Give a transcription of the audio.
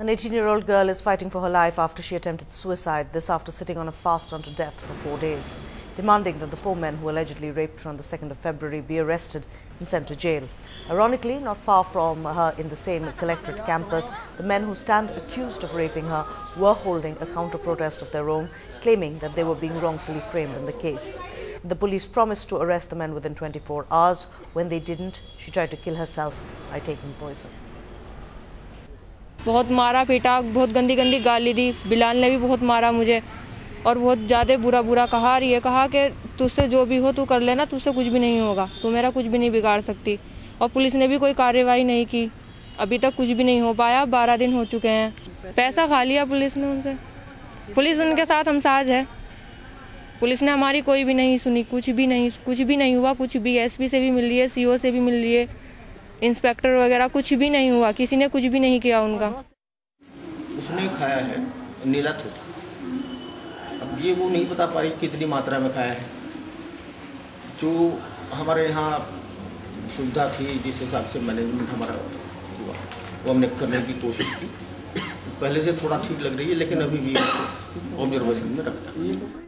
An 18 year old girl is fighting for her life after she attempted suicide, this after sitting on a fast unto death for four days, demanding that the four men who allegedly raped her on the 2nd of February be arrested and sent to jail. Ironically, not far from her in the same collectorate campus, the men who stand accused of raping her were holding a counter protest of their own, claiming that they were being wrongfully framed in the case. The police promised to arrest the men within 24 hours. When they didn't, she tried to kill herself by taking poison. बहुत मारा, पीटा, बहुत गंदी गंदी गाली दी। बिलाल ने भी बहुत मारा मुझे। और बहुत ज़्यादा बुरा बुरा कहा और ये कहा कि तुझसे जो भी हो तू कर लेना, तुझसे कुछ भी नहीं होगा। तू मेरा कुछ भी नहीं बिगाड़ सकती। और पुलिस ने भी कोई कार्रवाई नहीं की। अभी तक कुछ भी नहीं हो पाया। बारह दिन हो चुके हैं। पैसा खा लिया पुलिस ने उनसे। पुलिस उनके साथ हम साज है। पुलिस ने हमारी कोई भी नहीं सुनी। कुछ भी नहीं, कुछ भी नहीं हुआ। कुछ भी एसपी से भी मिल है सीओ से भी मिल है। इंस्पेक्टर वगैरह कुछ भी नहीं हुआ, किसी ने कुछ भी नहीं किया उनका। उसने खाया है, नीला अब ये वो नहीं बता पा रही कितनी मात्रा में खाया है। जो हमारे यहाँ सुविधा थी, जिस हिसाब से मैनेजमेंट हमारा हुआ, वो हमने करने की कोशिश की। पहले से थोड़ा ठीक लग रही है, लेकिन अभी भी ऑब्जर्वेशन में रखता है।